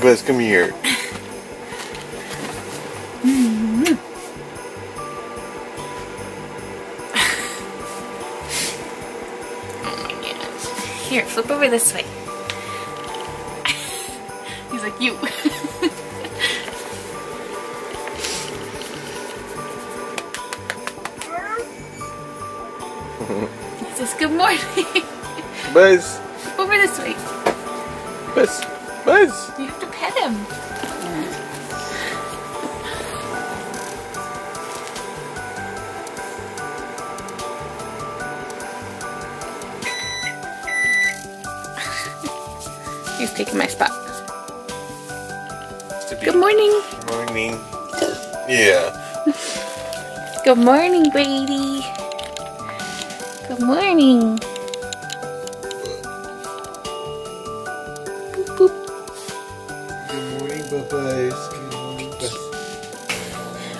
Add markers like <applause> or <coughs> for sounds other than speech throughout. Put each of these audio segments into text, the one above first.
Buzz, come here. Oh my goodness. Here, flip over this way. <laughs> He's like, you. <laughs> he says, good morning. Buzz, <laughs> over this way. Buzz, Buzz. You pet him. <laughs> He's taking my spot. Good morning. <laughs> Good Morning. Yeah. Good morning, Brady. Good morning.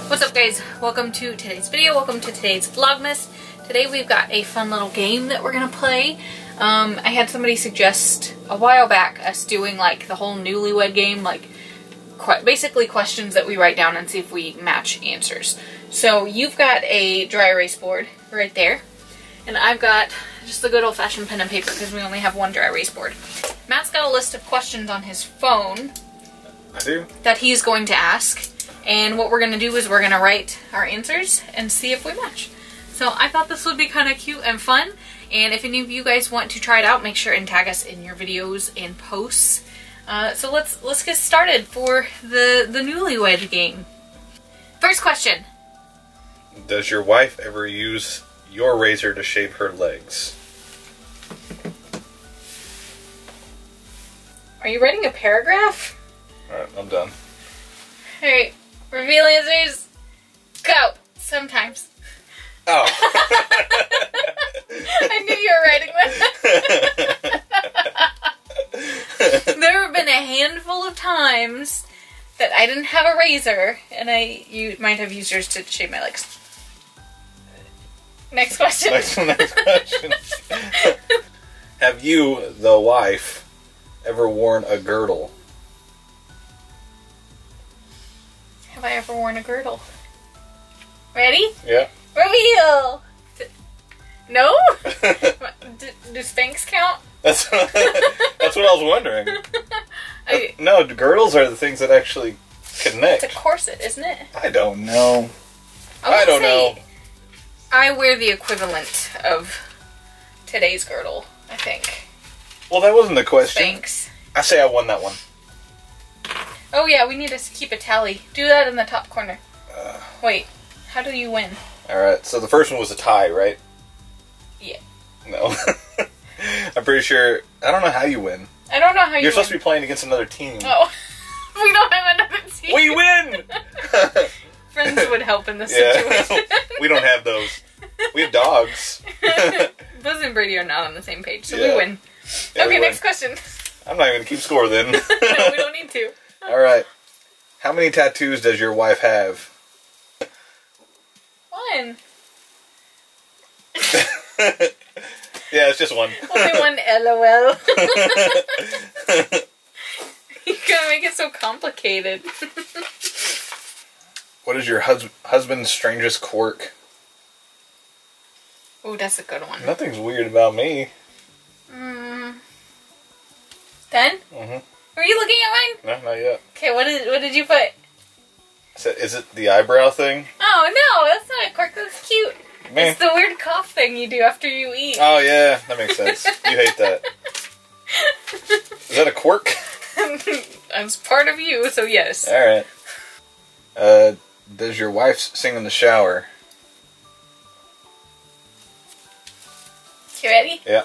What's up guys? Welcome to today's video. Welcome to today's Vlogmas. Today we've got a fun little game that we're gonna play. Um, I had somebody suggest a while back us doing like the whole newlywed game, like que- basically questions that we write down and see if we match answers. So you've got a dry erase board right there, and I've got just the good old fashioned pen and paper because we only have one dry erase board. Matt's got a list of questions on his phone I do. that he's going to ask. And what we're going to do is we're going to write our answers and see if we match. So I thought this would be kind of cute and fun. And if any of you guys want to try it out, make sure and tag us in your videos and posts. Uh, so let's let's get started for the the newlywed game. First question: Does your wife ever use your razor to shave her legs? Are you writing a paragraph? Alright, I'm done. All right, reveal answers. Go. Sometimes. Oh. <laughs> I knew you were writing that. <laughs> there have been a handful of times that I didn't have a razor, and I you might have used yours to shave my legs. Next question. next, next question. <laughs> Have you, the wife, ever worn a girdle? Have I ever worn a girdle? Ready? Yeah. Reveal. No? <laughs> D- do Spanx count? That's that's what I was wondering. <laughs> Uh, I, No, girdles are the things that actually connect. it's a corset, isn't it? I don't know. I would don't know. I wear the equivalent of today's girdle, I think. Well, that wasn't the question. Spanx. I say I won that one. Oh yeah, we need to keep a tally. Do that in the top corner. Uh. Wait, how do you win? All right. So the first one was a tie, right? Yeah. No. <laughs> I'm pretty sure. I don't know how you win. I don't know how you. You're supposed to be playing against another team. Oh, <laughs> we don't have another team. We win. <laughs> Friends would help in this yeah. situation. we don't have those. We have dogs. Buzz and Brady are not on the same page, so Yeah. we win. Yeah, we okay, win. next question. I'm not even gonna keep score then. no, we don't need to. All right. How many tattoos does your wife have? One. <laughs> yeah, it's just one. <laughs> Only one LOL. <laughs> you gotta make it so complicated. what is your hus- husband's strangest quirk? Oh, that's a good one. Nothing's weird about me. Mm. Ten? Mhm. Were you looking at mine? No, not yet. Okay, what did what did you put? So, is it the eyebrow thing? Oh no, that's not a quirk. That's cute. Meh. It's the weird cough thing you do after you eat. Oh yeah, that makes sense. You hate that. Is that a quirk? <laughs> That's part of you, so yes. All right. Uh, does your wife sing in the shower? You ready? Yeah.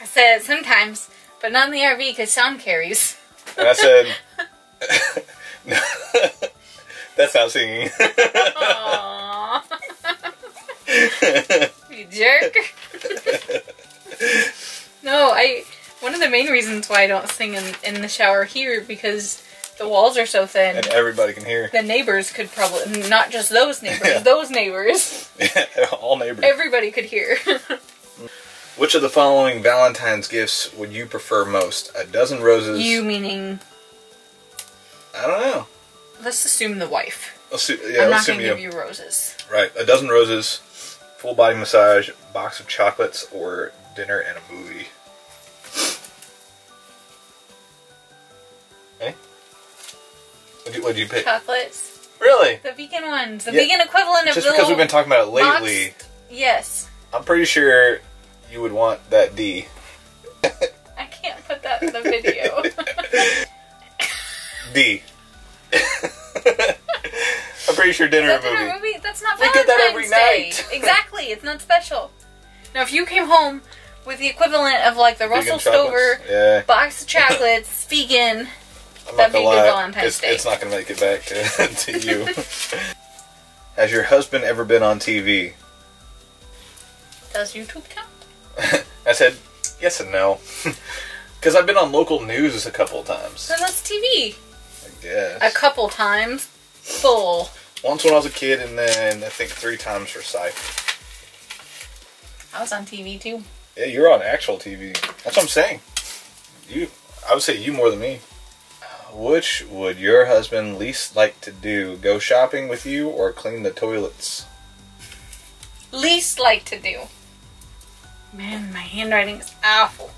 I said sometimes, but not in the RV because sound carries. And I said, no, <laughs> that's not singing. Aww. <laughs> you jerk. no, I. One of the main reasons why I don't sing in, in the shower here because the walls are so thin. and everybody can hear. The neighbors could probably not just those neighbors, <laughs> Yeah. those neighbors. Yeah, All neighbors. Everybody could hear. Which of the following Valentine's gifts would you prefer most? A dozen roses. you meaning I don't know. Let's assume the wife. Assu- yeah, I'm not gonna you. give you roses. Right, a dozen roses, full body massage, box of chocolates, or dinner and a movie. Hey, what'd you, what'd you pick? Chocolates. Really? The vegan ones. The Yeah, vegan equivalent of Just the because we've been talking about it lately, boxed- Yes. I'm pretty sure you would want that D. I can't put that in the video. <laughs> D. <laughs> I'm pretty sure dinner and dinner movie. movie? That's not We Valentine's did that every Day. night. <laughs> exactly. It's not special. Now, if you came home with the equivalent of like the Russell Vegan. Stover Yeah, box of chocolates, vegan, I'm That'd not be a good lie. Valentine's It's, Day. it's not gonna make it back to, to you. Has your husband ever been on TV? does YouTube count? I said yes and no. <laughs> Because I've been on local news a couple of times. Then that's TV. I guess. A couple times. Full. Once when I was a kid, and then I think three times for Psych. I was on TV too. Yeah, you're on actual TV. That's what I'm saying. You, I would say you more than me. Which would your husband least like to do? Go shopping with you or clean the toilets? Least like to do. Man, my handwriting is awful.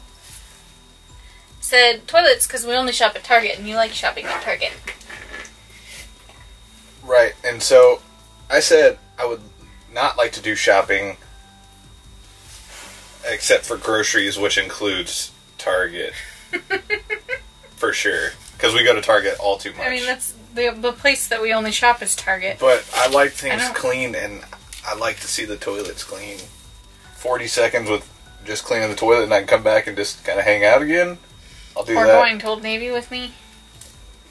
Said toilets because we only shop at Target and you like shopping at Target. Right, and so I said I would not like to do shopping except for groceries, which includes Target. <laughs> for sure. Because we go to Target all too much. I mean, that's the, the place that we only shop is Target. But I like things I clean, and I like to see the toilets clean. 40 seconds with just cleaning the toilet, and I can come back and just kind of hang out again. I'll do Or that. going to Old Navy with me.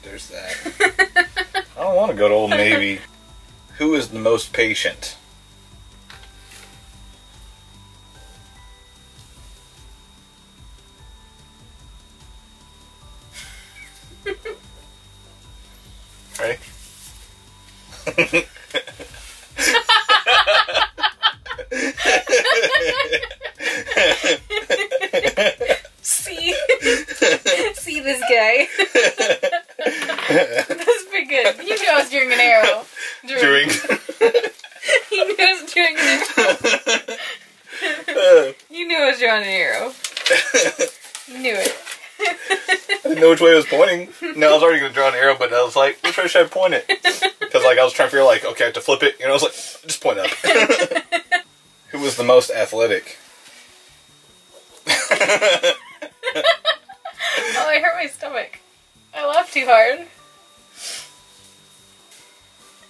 There's that. <laughs> I don't want to go to Old Navy. Who is the most patient? <laughs> Ready? <laughs> See, see this guy. That's pretty good. You knew I was doing an arrow. Doing. You knew I was doing an arrow. You knew I was drawing an arrow. You knew it. I didn't know which way it was pointing. No, I was already going to draw an arrow, but I was like, which way should I point it? <laughs> Because like I was trying to figure like, okay, I have to flip it. You know, I was like, just point up. <laughs> Who was the most athletic? <laughs> Oh, I hurt my stomach. I laughed too hard.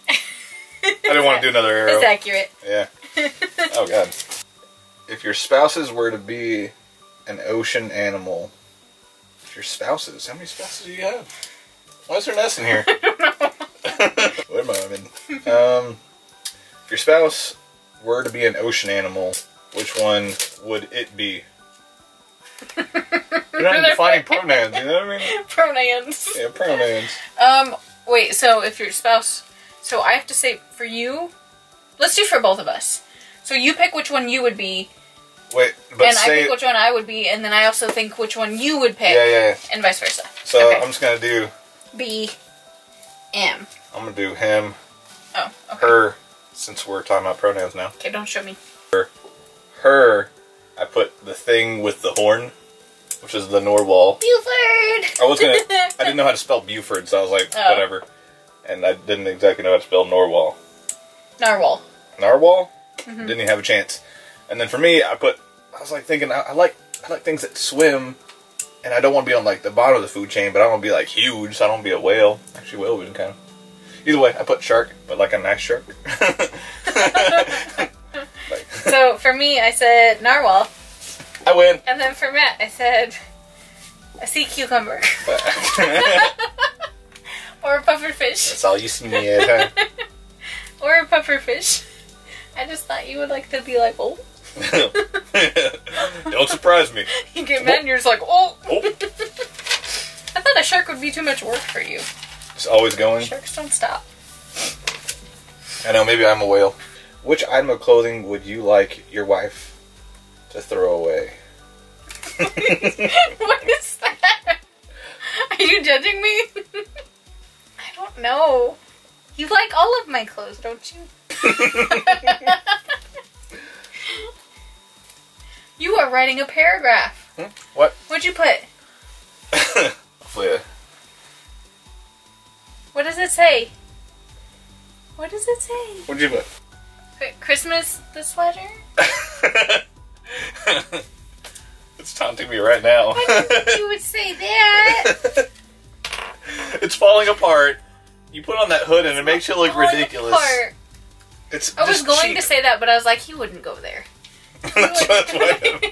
I didn't want to do another arrow. It's accurate. Yeah. Oh god. If your spouses were to be an ocean animal, your spouses, how many spouses do you have? Why is there an S in here? <laughs> what am I? I mean, um, if your spouse were to be an ocean animal, which one would it be? You're not even defining pronouns, you know what I mean? <laughs> Pronouns. Yeah, pronouns. Um, wait, so if your spouse. So I have to say for you. Let's do for both of us. So you pick which one you would be, Wait, but and I say pick which one I would be, and then I also think which one you would pick, yeah, yeah, yeah. and vice versa. So Okay. I'm just gonna do. B. M. I'm gonna do him, Oh, okay. her, since we're talking about pronouns now. Okay, don't show me. her, I put the thing with the horn, which is the Norwal. Buford! I was gonna, I didn't <laughs> know how to spell Buford, so I was like, Oh. whatever. And I didn't exactly know how to spell Norwal. Narwhal. Narwhal? Mm-hmm. Didn't even have a chance. And then for me, I put, I was like thinking, I, I like, I like things that swim, and I don't want to be on like the bottom of the food chain, but I don't want to be like huge, so I don't want to be a whale. Actually, whale would be kind of. Either way, I put shark, but like a nice shark. <laughs> like, <laughs> So for me, I said narwhal, I win. and then for Matt, I said a sea cucumber <laughs> or a puffer fish That's all you see me at, huh? or a puffer fish. I just thought you would like to be like, oh, <laughs> Don't surprise me. you get mad and you're just like, oh. Oh, <laughs> I thought a shark would be too much work for you. It's always going. Sharks don't stop. I know, maybe I'm a whale. Which item of clothing would you like your wife to throw away? <laughs> what is that? Are you judging me? I don't know. You like all of my clothes, don't you? You are writing a paragraph. Hmm? What? What'd you put? <coughs> Hopefully, What does it say? What does it say? what'd you put? Christmas the sweater? <laughs> it's taunting me right now. You would say that. <laughs> it's falling apart. You put on that hood and it makes you look Falling ridiculous. apart. It's I was going cheap. to say that, but I was like, he wouldn't go there. <laughs> That's what- what-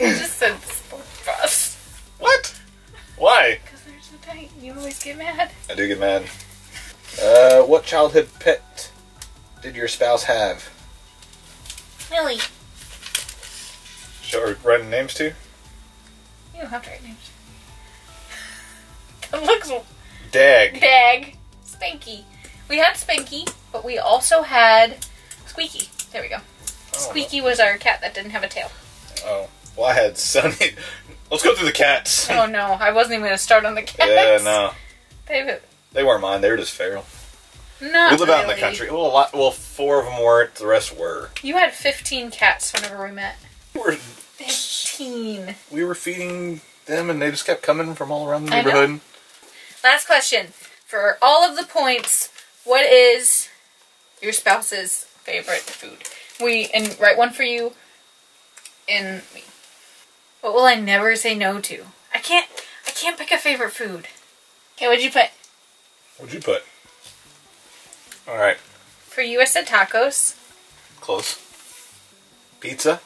I just said bus. what? Why? Because they're so tight. You always get mad. I do get mad. Uh, what childhood pet did your spouse have? Millie. Show her writing names to? You don't have to write names. <laughs> It looks Dag. Dag. Spanky. We had Spanky, but we also had Squeaky. There we go. Squeaky was our cat that didn't have a tail. Oh. Well, I had Sunny. <laughs> Let's go through the cats. Oh no, I wasn't even going to start on the cats. yeah, no. They've They weren't mine. They were just feral. not we live out in the country. Well, a lot. Well, four of them weren't. The rest were. You had 15 cats whenever we met. We were, 15. we were feeding them, and they just kept coming from all around the neighborhood. Last question. For all of the points, what is your spouse's favorite food? We and write one for you and me. What will I never say no to? I can't I can't pick a favorite food. Okay, what'd you put? What'd you put? All right, For you I said tacos. close. Pizza.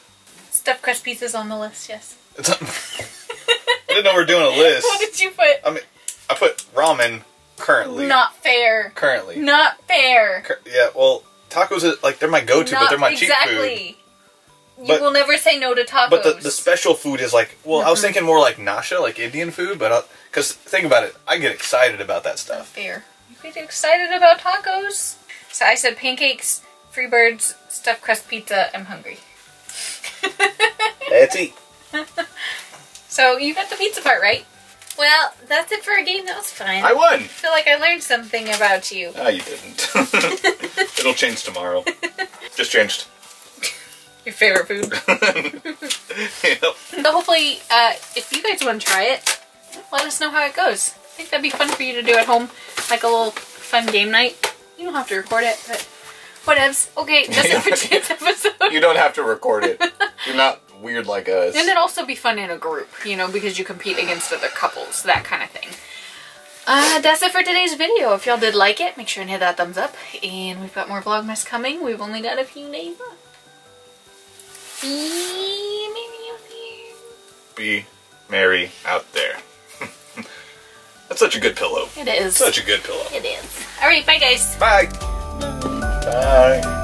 Stuffed crust pizza's on the list, yes. <laughs> It's <laughs> I didn't know we are doing a list. What did you put? I mean, I put ramen currently. Not fair. currently. Not fair. Cur- yeah, well, tacos are like they're my go-to, but they're my cheap food. exactly. You But- will never say no to tacos. But the, the special food is like, well, I was thinking more like nasha, like Indian food, but because think about it, I get excited about that stuff. fair. You get excited about tacos? So I said pancakes, Freebirds, stuffed crust pizza. I'm hungry. Let's eat. <laughs> So you got the pizza part right. Well, that's it for our game. That was fun. I won. I feel like I learned something about you. Ah, you didn't. <laughs> <laughs> <laughs> It'll change tomorrow. <laughs> Just changed. Your favorite food. <laughs> yep. so hopefully, uh, if you guys want to try it, let us know how it goes. I think that'd be fun for you to do at home, like a little fun game night. You don't have to record it, but whatevs. Okay, that's it for today's episode. You don't have to record it. You're not weird like us. And it'd also be fun in a group, you know, because you compete against other couples, that kind of thing. Uh, that's it for today's video. If y'all did like it, make sure and hit that thumbs up. And we've got more Vlogmas coming. We've only got a few days left. See, maybe you'll. Be merry out there. <laughs> That's such a good pillow. It is. Such a good pillow. It is. Alright, bye guys. Bye. Bye.